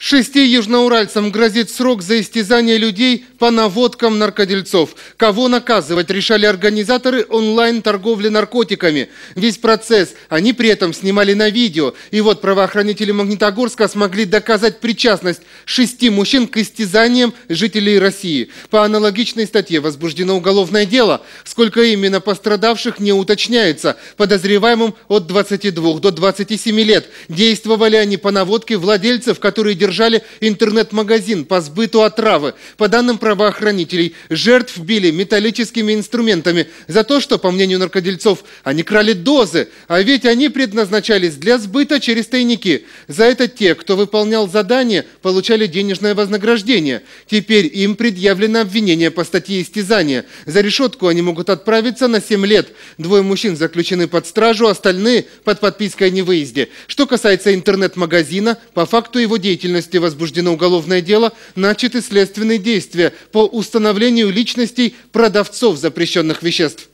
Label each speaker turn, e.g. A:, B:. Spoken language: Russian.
A: Шести южноуральцам грозит срок за истязание людей по наводкам наркодельцов. Кого наказывать, решали организаторы онлайн-торговли наркотиками. Весь процесс они при этом снимали на видео. И вот правоохранители Магнитогорска смогли доказать причастность шести мужчин к истязаниям жителей России. По аналогичной статье возбуждено уголовное дело. Сколько именно пострадавших не уточняется. Подозреваемым от 22 до 27 лет. Действовали они по наводке владельцев, которые держали держали интернет-магазин по сбыту отравы. По данным правоохранителей, жертв били металлическими инструментами за то, что, по мнению наркодельцов, они крали дозы, а ведь они предназначались для сбыта через тайники. За это те, кто выполнял задание, получали денежное вознаграждение. Теперь им предъявлено обвинение по статье истязания. За решетку они могут отправиться на 7 лет. Двое мужчин заключены под стражу, остальные под подпиской о невыезде. Что касается интернет-магазина, по факту его деятельности деятельности возбуждено уголовное дело, начаты следственные действия по установлению личностей продавцов запрещенных веществ.